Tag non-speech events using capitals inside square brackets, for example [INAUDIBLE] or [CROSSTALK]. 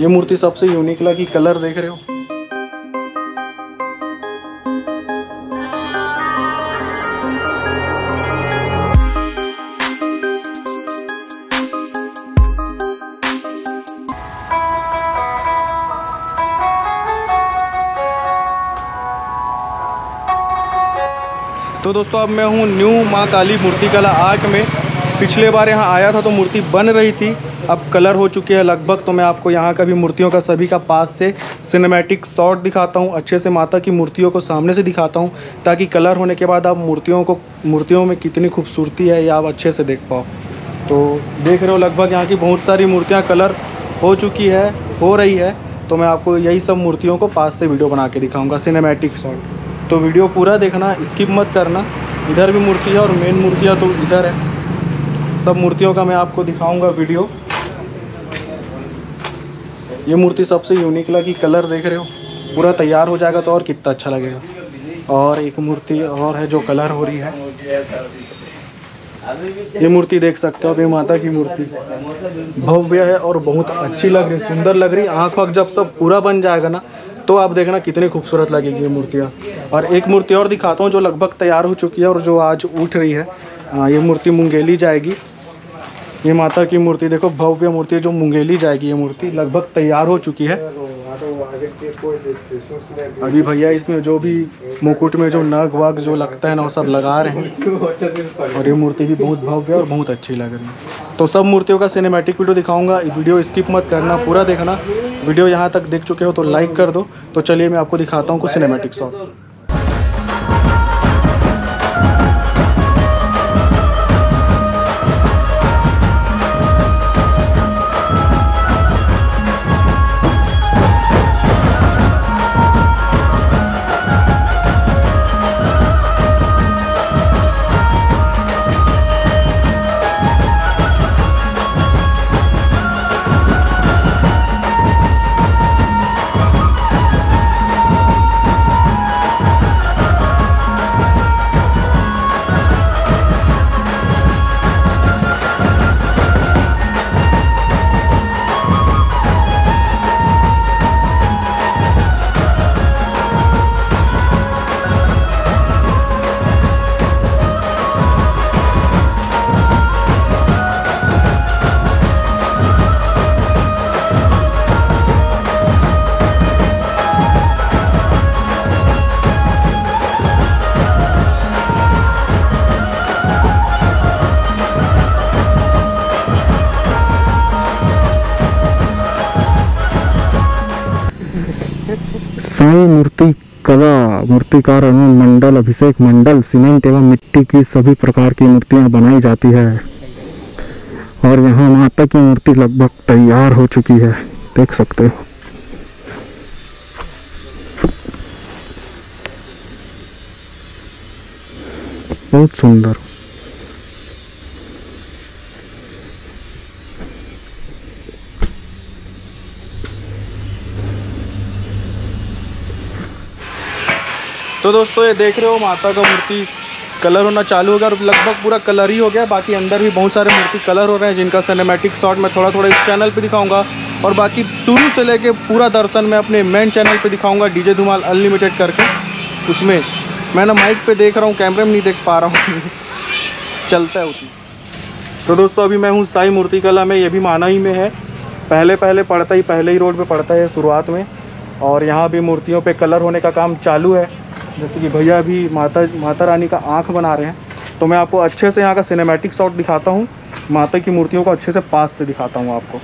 ये मूर्ति सबसे यूनिक लगी कलर देख रहे हो? तो दोस्तों, अब मैं हूँ न्यू माँ काली मूर्ति कला आर्ट में। पिछले बार यहाँ आया था तो मूर्ति बन रही थी। अब कलर हो चुके हैं लगभग तो मैं आपको यहाँ का भी मूर्तियों का सभी का पास से सिनेमैटिक शॉट दिखाता हूँ, अच्छे से माता की मूर्तियों को सामने से दिखाता हूँ, ताकि कलर होने के बाद आप मूर्तियों को, मूर्तियों में कितनी खूबसूरती है ये आप अच्छे से देख पाओ। तो देख रहे हो लगभग यहाँ की बहुत सारी मूर्तियाँ कलर हो चुकी है, हो रही है तो मैं आपको यही सब मूर्तियों को पास से वीडियो बना के दिखाऊँगा सिनेमैटिक शॉट तो वीडियो पूरा देखना स्किप मत करना, इधर भी मूर्ति है और मेन मूर्तियाँ तो इधर है। सब मूर्तियों का मैं आपको दिखाऊँगा वीडियो। ये मूर्ति सबसे यूनिक लगी कलर देख रहे हो? पूरा तैयार हो जाएगा तो और कितना अच्छा लगेगा। और एक मूर्ति और है जो कलर हो रही है। ये मूर्ति देख सकते हो अभी माता की मूर्ति। भव्य है और बहुत अच्छी लग रही सुंदर लग रही आँख वाँख जब सब पूरा बन जाएगा ना तो आप देखना कितनी खूबसूरत लगेगी ये मूर्तियाँ। और एक मूर्ति और दिखाता हूँ जो लगभग तैयार हो चुकी है और जो आज उठ रही है। ये मूर्ति मुंगेली जाएगी। ये माता की मूर्ति देखो, भव्य मूर्ति जो मुंगेली जाएगी ये मूर्ति, लगभग तैयार हो चुकी है। अभी भैया इसमें जो भी मुकुट में जो नग वग जो लगता है ना, वो सब लगा रहे हैं। और ये मूर्ति भी बहुत भव्य और बहुत अच्छी लग रही है। तो सब मूर्तियों का सिनेमैटिक वीडियो दिखाऊँगा। वीडियो स्किप मत करना, पूरा देखना। वीडियो यहाँ तक देख चुके हो तो लाइक कर दो। तो चलिए मैं आपको दिखाता हूँ कुछ सिनेमैटिक शॉट साई मूर्ति कला, मूर्तिकार एवं मंडल अभिषेक मंडल, सीमेंट एवं मिट्टी की सभी प्रकार की मूर्तियाँ बनाई जाती है। और यहाँ माता की मूर्ति लगभग तैयार हो चुकी है। देख सकते हो। बहुत सुंदर। तो दोस्तों, ये देख रहे हो, माता का मूर्ति कलर होना चालू हो गया और लगभग पूरा कलर ही हो गया। बाकी अंदर भी बहुत सारे मूर्ति कलर हो रहे हैं, जिनका सिनेमैटिक शॉट मैं थोड़ा थोड़ा इस चैनल पे दिखाऊँगा। और बाकी शुरू से लेके पूरा दर्शन मैं अपने मेन चैनल पे दिखाऊँगा, डीजे धुमाल अनलिमिटेड करके। उसमें मैं ना माइक पे देख रहा हूँ कैमरे में नहीं देख पा रहा हूँ। [LAUGHS] चलता है उसी। तो दोस्तों, अभी मैं हूँ साई मूर्ति कला में, ये भी माना ही में है। पहले पहले पड़ता ही, पहले ही रोड पर पड़ता है शुरुआत में। और यहाँ भी मूर्तियों पर कलर होने का काम चालू है। जैसे कि भैया अभी माता माता रानी का आँख बना रहे हैं तो मैं आपको अच्छे से यहाँ का सिनेमेटिक शॉट दिखाता हूँ। माता की मूर्तियों को अच्छे से पास से दिखाता हूँ आपको।